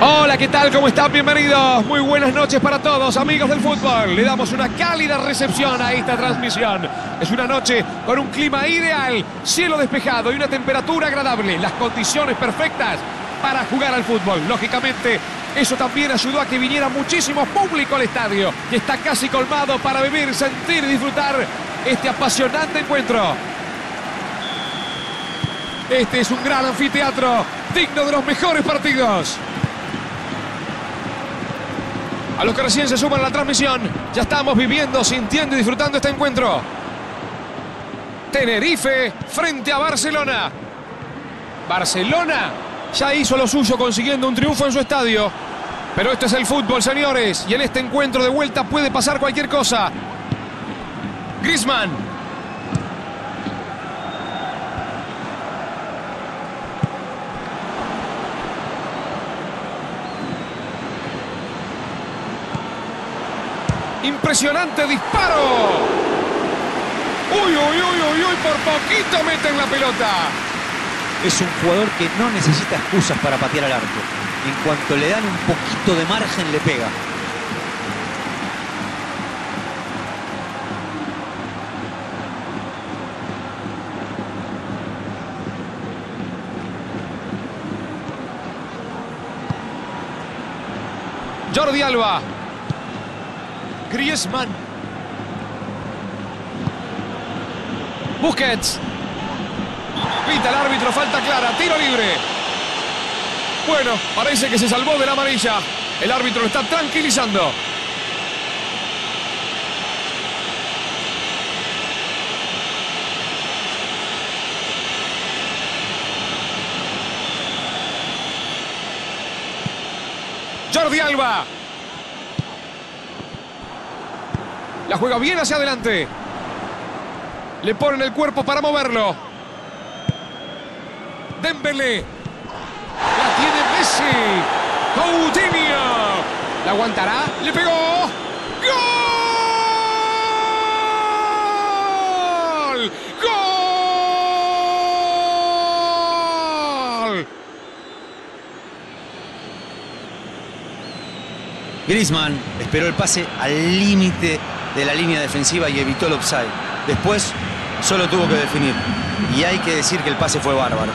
Hola, ¿qué tal? ¿Cómo están? Bienvenidos. Muy buenas noches para todos, amigos del fútbol. Le damos una cálida recepción a esta transmisión. Es una noche con un clima ideal, cielo despejado y una temperatura agradable. Las condiciones perfectas para jugar al fútbol. Lógicamente, eso también ayudó a que viniera muchísimo público al estadio, que está casi colmado para vivir, sentir y disfrutar este apasionante encuentro. Este es un gran anfiteatro, digno de los mejores partidos. A los que recién se suman a la transmisión, ya estamos viviendo, sintiendo y disfrutando este encuentro. Tenerife frente a Barcelona. Barcelona ya hizo lo suyo consiguiendo un triunfo en su estadio. Pero esto es el fútbol, señores. Y en este encuentro de vuelta puede pasar cualquier cosa. Griezmann. Impresionante disparo. Uy, uy, uy, uy, uy, por poquito meten la pelota. Es un jugador que no necesita excusas para patear al arco. En cuanto le dan un poquito de margen, le pega. Jordi Alba. Griezmann. Busquets. Pita el árbitro, falta clara, tiro libre. Bueno, parece que se salvó de la amarilla. El árbitro lo está tranquilizando. Jordi Alba. La juega bien hacia adelante. Le ponen el cuerpo para moverlo. Dembélé. La tiene Messi. Coutinho. ¿La aguantará? Le pegó. ¡Gol! ¡Gol! Griezmann esperó el pase al límite de la línea defensiva y evitó el offside. Después solo tuvo que definir. Y hay que decir que el pase fue bárbaro.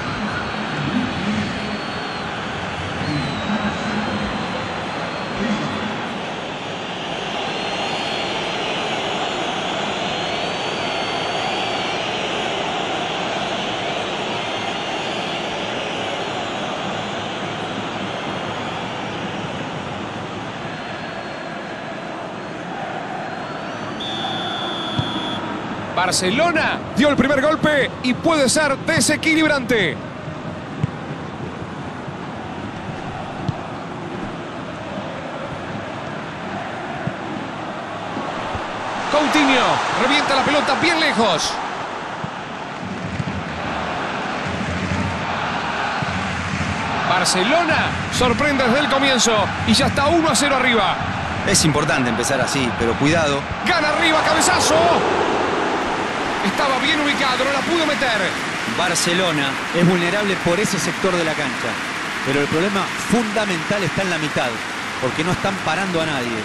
Barcelona dio el primer golpe y puede ser desequilibrante. Coutinho revienta la pelota bien lejos. Barcelona sorprende desde el comienzo y ya está 1 a 0 arriba. Es importante empezar así, pero cuidado. Gana arriba, cabezazo. Estaba bien ubicado, no la pudo meter. Barcelona es vulnerable por ese sector de la cancha. Pero el problema fundamental está en la mitad, porque no están parando a nadie.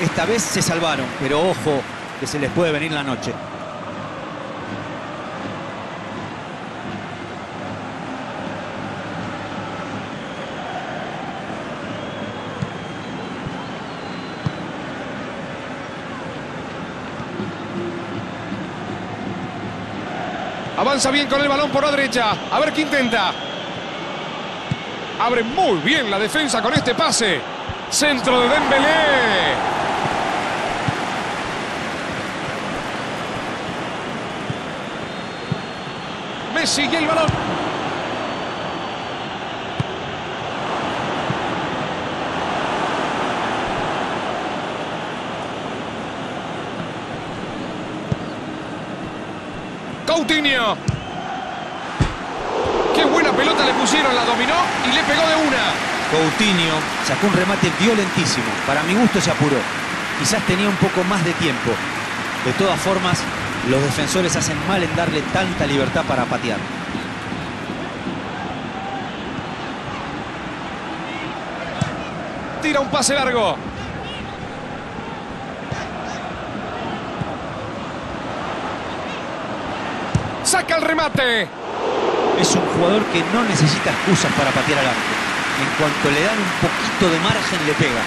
Esta vez se salvaron, pero ojo que se les puede venir la noche. Avanza bien con el balón por la derecha. A ver qué intenta. Abre muy bien la defensa con este pase. Centro de Dembélé. Messi y el balón. Coutinho. Pelota le pusieron, la dominó y le pegó de una. Coutinho sacó un remate violentísimo. Para mi gusto se apuró. Quizás tenía un poco más de tiempo. De todas formas, los defensores hacen mal en darle tanta libertad para patear. Tira un pase largo. Saca el remate. Es un jugador que no necesita excusas para patear al arco. En cuanto le dan un poquito de margen, le pega.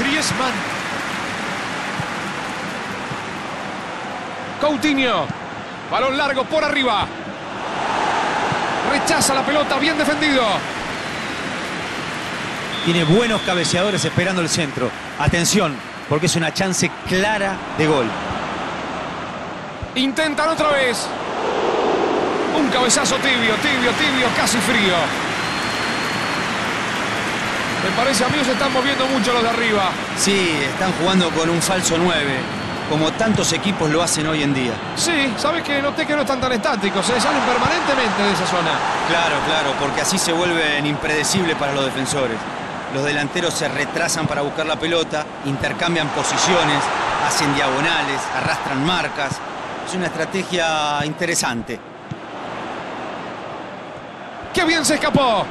Griezmann. Coutinho. Balón largo por arriba. Rechaza la pelota, bien defendido. Tiene buenos cabeceadores esperando el centro. Atención, porque es una chance clara de gol. Intentan otra vez. Un cabezazo tibio, tibio, tibio, casi frío. Me parece a mí se están moviendo mucho los de arriba. Sí, están jugando con un falso 9, como tantos equipos lo hacen hoy en día. Sí, sabes que noté que no están tan estáticos, se salen permanentemente de esa zona. Claro, claro, porque así se vuelven impredecibles para los defensores. Los delanteros se retrasan para buscar la pelota, intercambian posiciones, hacen diagonales, arrastran marcas. Es una estrategia interesante. ¡Qué bien se escapó!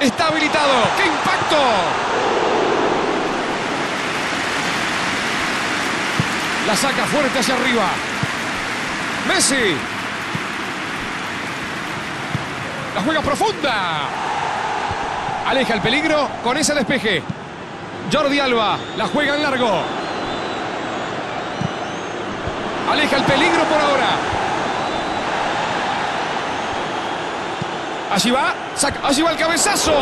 Está habilitado. ¡Qué impacto! La saca fuerte hacia arriba. Messi. La juega profunda. Aleja el peligro con ese despeje. Jordi Alba la juega en largo. Aleja el peligro por ahora. Allí va. Allí va el cabezazo.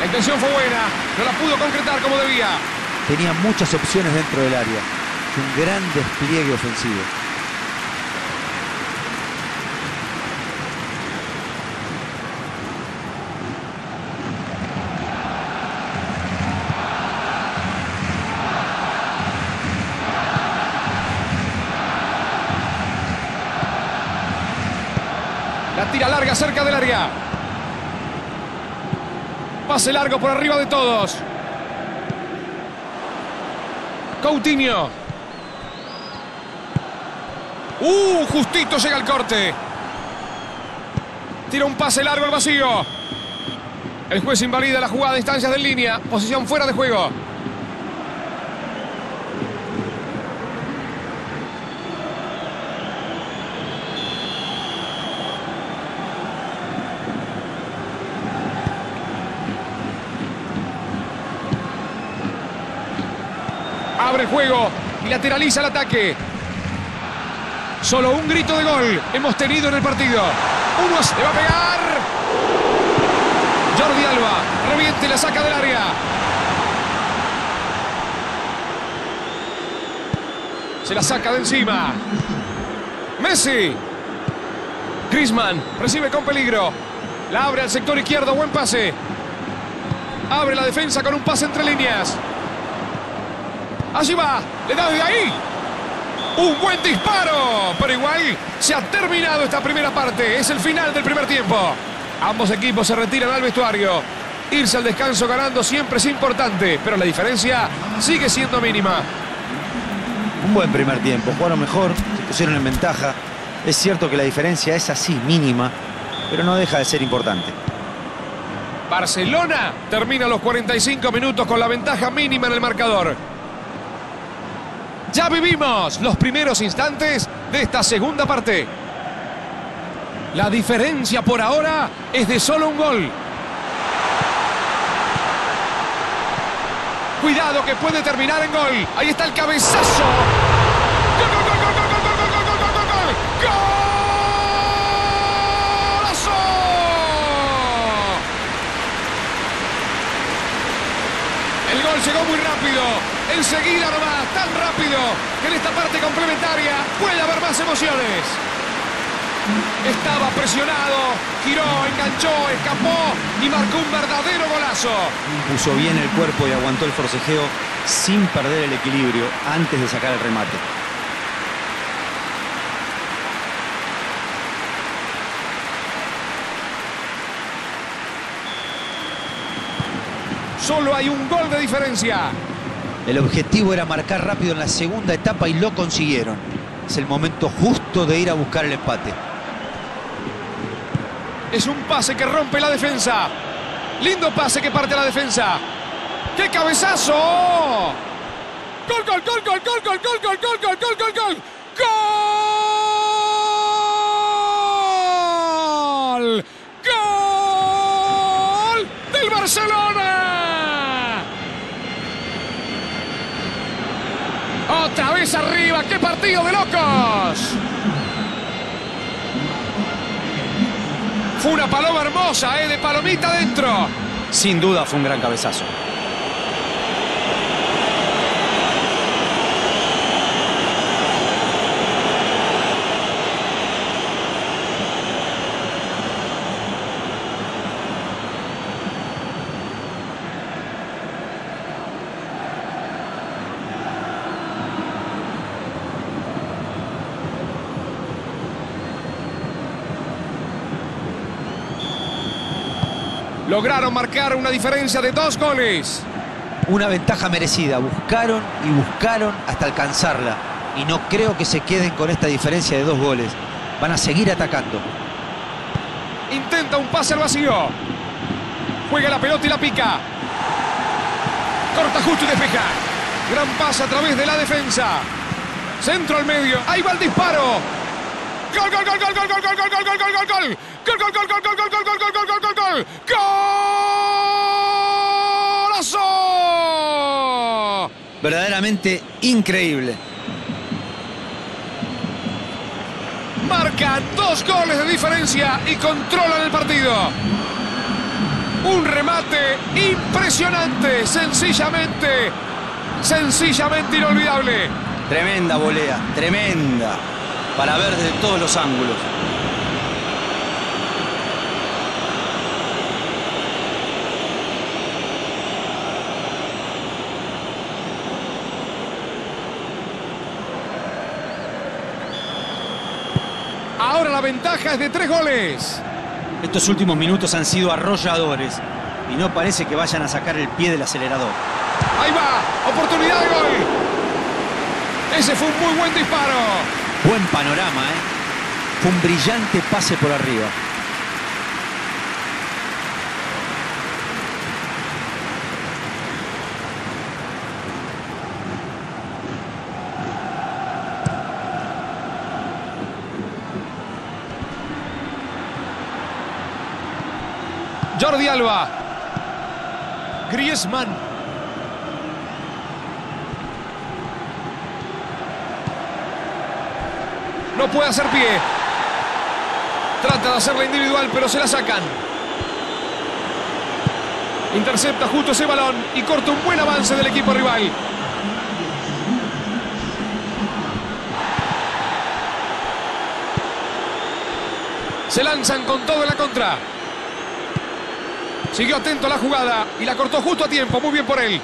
La intención fue buena. No la pudo concretar como debía. Tenía muchas opciones dentro del área. Un gran despliegue ofensivo. Tira larga cerca del área. Pase largo por arriba de todos. Coutinho. Uh, justito llega el corte. Tira un pase largo al vacío. El juez invalida la jugada a instancias de línea. Posición fuera de juego. Abre juego y lateraliza el ataque. Solo un grito de gol hemos tenido en el partido. Uno le va a pegar. Jordi Alba reviente la saca del área. Se la saca de encima. Messi. Griezmann recibe con peligro. La abre al sector izquierdo. Buen pase. Abre la defensa con un pase entre líneas. Allí va, le da desde ahí. Un buen disparo, pero igual se ha terminado esta primera parte. Es el final del primer tiempo. Ambos equipos se retiran al vestuario. Irse al descanso ganando siempre es importante, pero la diferencia sigue siendo mínima. Un buen primer tiempo, jugaron mejor, se pusieron en ventaja. Es cierto que la diferencia es así, mínima, pero no deja de ser importante. Barcelona termina los 45 minutos con la ventaja mínima en el marcador. Ya vivimos los primeros instantes de esta segunda parte. La diferencia por ahora es de solo un gol. Cuidado que puede terminar en gol. Ahí está el cabezazo. ¡Gol. El gol llegó muy rápido. Enseguida nomás, tan rápido que en esta parte complementaria puede haber más emociones. Estaba presionado, giró, enganchó, escapó y marcó un verdadero golazo. Puso bien el cuerpo y aguantó el forcejeo sin perder el equilibrio antes de sacar el remate. Solo hay un gol de diferencia. El objetivo era marcar rápido en la segunda etapa y lo consiguieron. Es el momento justo de ir a buscar el empate. Es un pase que rompe la defensa. Lindo pase que parte la defensa. ¡Qué cabezazo! ¡Gol, gol, gol, gol, gol, gol, gol, gol, gol, gol, gol, gol, gol! Arriba. ¡Qué partido de locos! Fue una paloma hermosa, ¿eh? De palomita adentro. Sin duda fue un gran cabezazo. Lograron marcar una diferencia de dos goles. Una ventaja merecida. Buscaron y buscaron hasta alcanzarla. Y no creo que se queden con esta diferencia de dos goles. Van a seguir atacando. Intenta un pase al vacío. Juega la pelota y la pica. Corta justo y despeja. Gran pase a través de la defensa. Centro al medio. Ahí va el disparo. Gol, gol, gol, gol, gol, gol, gol, gol, gol, gol, gol, gol, gol. Gol, gol, gol, gol, gol, gol, gol, gol, gol, gol, gol, gol, gol. ¡Golazo! Verdaderamente increíble. Marcan dos goles de diferencia y controlan el partido. Un remate impresionante, sencillamente, sencillamente inolvidable. Tremenda volea, tremenda. Para ver desde todos los ángulos. Ahora la ventaja es de tres goles. Estos últimos minutos han sido arrolladores. Y no parece que vayan a sacar el pie del acelerador. Ahí va, oportunidad de gol. Ese fue un muy buen disparo. Buen panorama, ¿eh? Fue un brillante pase por arriba. Jordi Alba. Griezmann. No puede hacer pie. Trata de hacerla individual, pero se la sacan. Intercepta justo ese balón y corta un buen avance del equipo rival. Se lanzan con todo en la contra. Siguió atento a la jugada y la cortó justo a tiempo. Muy bien por él.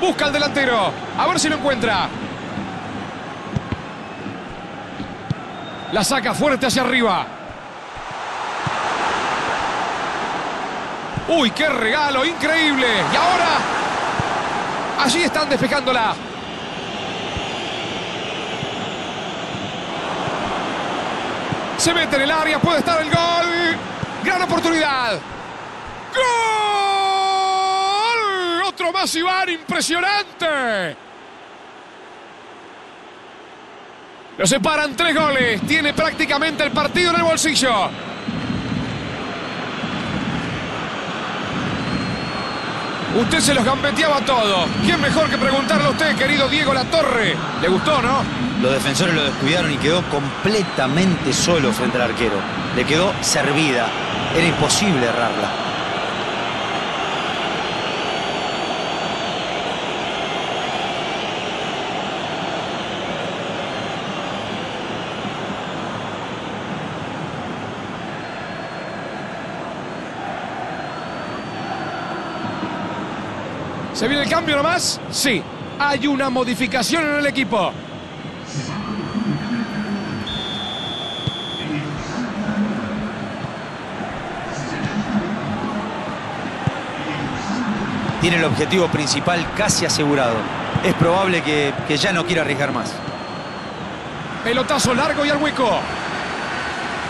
Busca al delantero. A ver si lo encuentra. La saca fuerte hacia arriba. Uy, qué regalo, increíble. Y ahora, allí están despejándola. Se mete en el área, puede estar el gol. Gran oportunidad. ¡Gol! Otro más, Iván, impresionante. Lo separan tres goles. Tiene prácticamente el partido en el bolsillo. Usted se los gambeteaba todo. ¿Quién mejor que preguntarle a usted, querido Diego Latorre? ¿Le gustó, no? Los defensores lo descuidaron y quedó completamente solo frente al arquero. Le quedó servida. Era imposible errarla. ¿Se viene el cambio nomás? Sí. Hay una modificación en el equipo. Tiene el objetivo principal casi asegurado. Es probable que, que ya no quiera arriesgar más. Pelotazo largo y al hueco.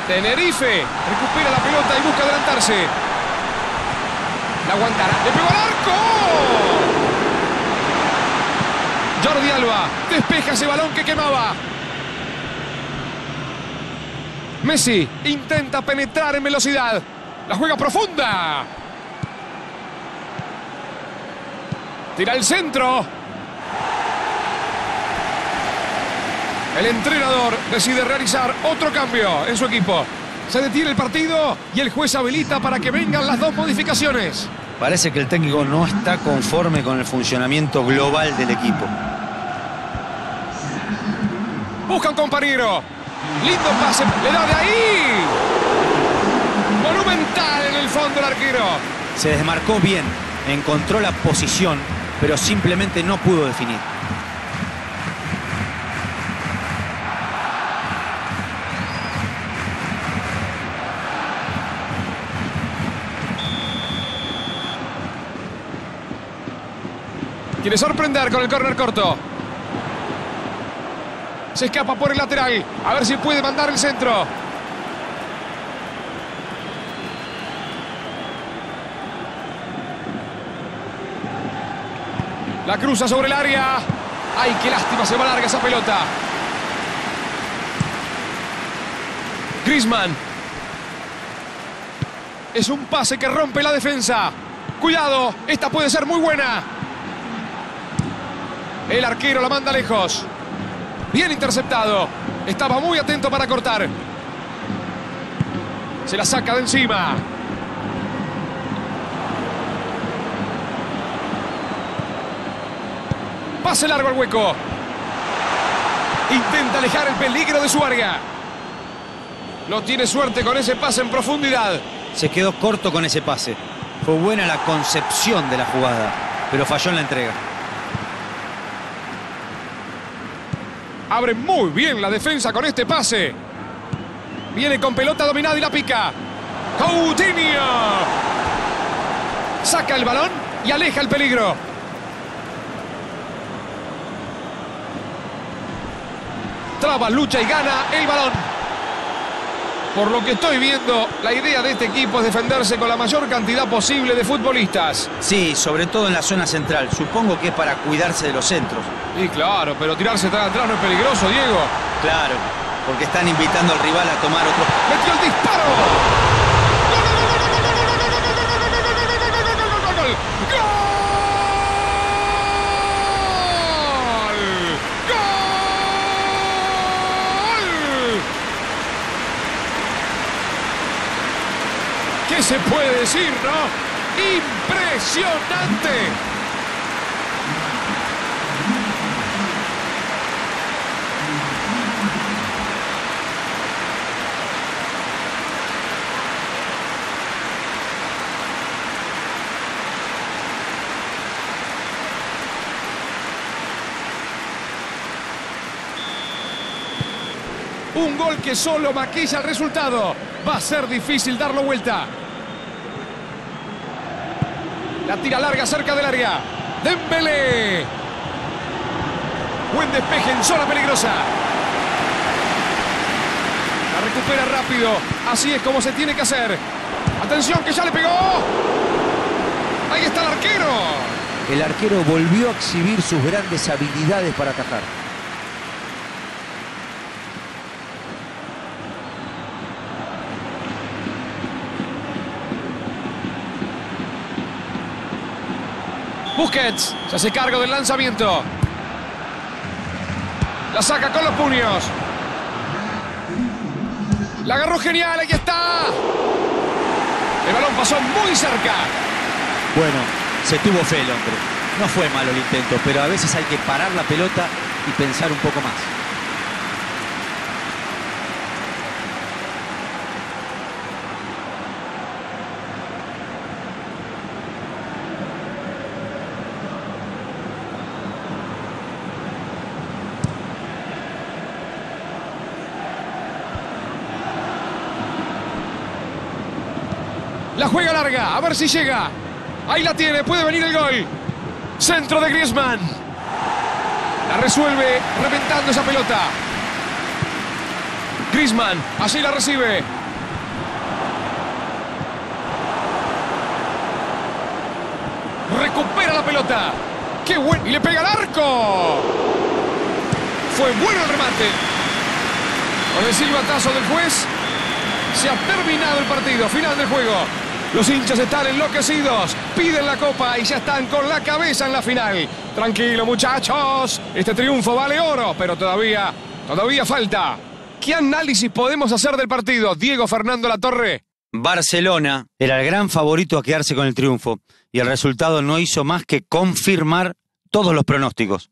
Tenerife recupera la pelota y busca adelantarse. La aguantará. ¡Le pegó al arco! Jordi Alba despeja ese balón que quemaba. Messi intenta penetrar en velocidad. La juega profunda. Tira el centro. El entrenador decide realizar otro cambio en su equipo. Se detiene el partido y el juez habilita para que vengan las dos modificaciones. Parece que el técnico no está conforme con el funcionamiento global del equipo. Busca un compañero. Lindo pase. Le da de ahí. Monumental en el fondo el arquero. Se desmarcó bien, encontró la posición, pero simplemente no pudo definir. Quiere sorprender con el córner corto. Se escapa por el lateral. A ver si puede mandar el centro. La cruza sobre el área. ¡Ay, qué lástima! Se va larga esa pelota. Griezmann. Es un pase que rompe la defensa. Cuidado, esta puede ser muy buena. El arquero la manda lejos. Bien interceptado. Estaba muy atento para cortar. Se la saca de encima. Pase largo al hueco. Intenta alejar el peligro de su área. No tiene suerte con ese pase en profundidad. Se quedó corto con ese pase. Fue buena la concepción de la jugada, pero falló en la entrega. Abre muy bien la defensa con este pase. Viene con pelota dominada y la pica. Coutinho. Saca el balón y aleja el peligro. Traba, lucha y gana el balón. Por lo que estoy viendo, la idea de este equipo es defenderse con la mayor cantidad posible de futbolistas. Sí, sobre todo en la zona central. Supongo que es para cuidarse de los centros. Y claro, pero tirarse tan atrás no es peligroso, Diego. Claro, porque están invitando al rival a tomar otro... ¡Metió el disparo! ¡Gol! ¡Gol! ¿Qué se puede decir, no? ¡Impresionante! Un gol que solo maquilla el resultado. Va a ser difícil darlo vuelta. La tira larga cerca del área. Dembélé. Buen despeje en zona peligrosa. La recupera rápido. Así es como se tiene que hacer. Atención que ya le pegó. Ahí está el arquero. El arquero volvió a exhibir sus grandes habilidades para atajar. Busquets se hace cargo del lanzamiento. La saca con los puños. La agarró genial, ahí está. El balón pasó muy cerca. Bueno, se tuvo fe el hombre. No fue malo el intento, pero a veces hay que parar la pelota y pensar un poco más. juega larga. A ver si llega. Ahí la tiene. Puede venir el gol. Centro de Griezmann. La resuelve reventando esa pelota. Griezmann. Así la recibe. Recupera la pelota. ¡Qué bueno! Y le pega al arco. Fue bueno el remate. Con el silbatazo del juez, se ha terminado el partido. Final del juego. Los hinchas están enloquecidos, piden la copa y ya están con la cabeza en la final. Tranquilo, muchachos. Este triunfo vale oro, pero todavía, todavía falta. ¿Qué análisis podemos hacer del partido, Diego Fernando Latorre? Barcelona era el gran favorito a quedarse con el triunfo y el resultado no hizo más que confirmar todos los pronósticos.